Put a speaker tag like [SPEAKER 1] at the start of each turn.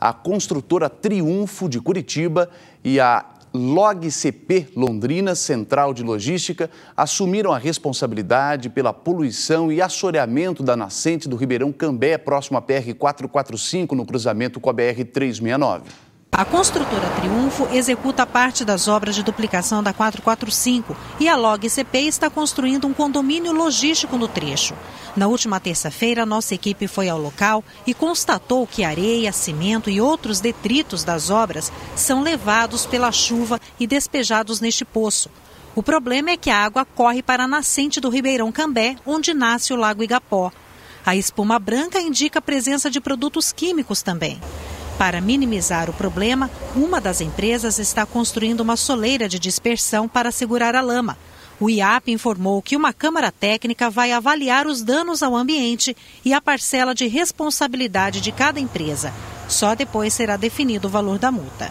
[SPEAKER 1] a construtora Triunfo de Curitiba e a LogCP Londrina, Central de Logística, assumiram a responsabilidade pela poluição e assoreamento da nascente do Ribeirão Cambé, próximo à PR 445, no cruzamento com a BR 369.
[SPEAKER 2] A construtora Triunfo executa parte das obras de duplicação da 445 e a Log CP está construindo um condomínio logístico no trecho. Na última terça-feira, nossa equipe foi ao local e constatou que areia, cimento e outros detritos das obras são levados pela chuva e despejados neste poço. O problema é que a água corre para a nascente do Ribeirão Cambé, onde nasce o Lago Igapó. A espuma branca indica a presença de produtos químicos também. Para minimizar o problema, uma das empresas está construindo uma soleira de dispersão para segurar a lama. O IAP informou que uma Câmara Técnica vai avaliar os danos ao ambiente e a parcela de responsabilidade de cada empresa. Só depois será definido o valor da multa.